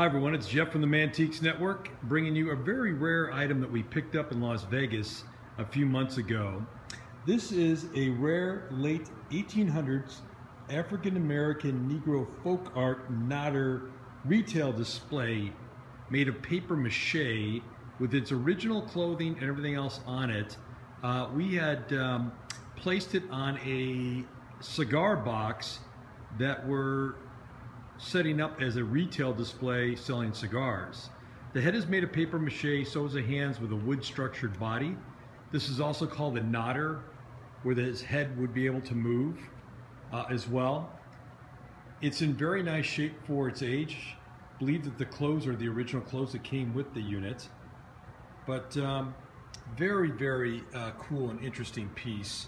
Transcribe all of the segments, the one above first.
Hi everyone, it's Jeff from the Mantiques Network, bringing you a very rare item that we picked up in Las Vegas a few months ago. This is a rare late 1800s African American Negro folk art Nodder retail display made of paper mache with its original clothing and everything else on it. Uh, we had um, placed it on a cigar box that were setting up as a retail display selling cigars. The head is made of paper mache, so is the hands with a wood structured body. This is also called a nodder, where his head would be able to move uh, as well. It's in very nice shape for its age. believe that the clothes are the original clothes that came with the unit. But um, very, very uh, cool and interesting piece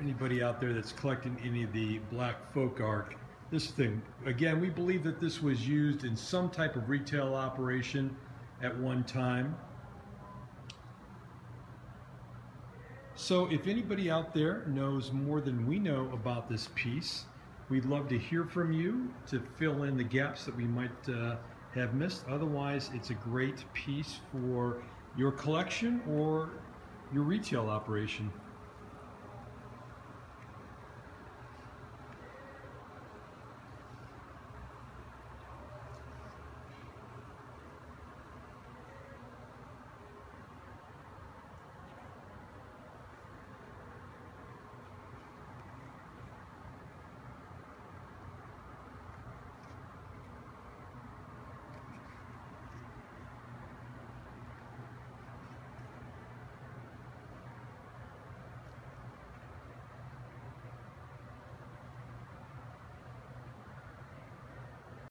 anybody out there that's collecting any of the black folk art, this thing, again, we believe that this was used in some type of retail operation at one time. So if anybody out there knows more than we know about this piece, we'd love to hear from you to fill in the gaps that we might uh, have missed. Otherwise, it's a great piece for your collection or your retail operation.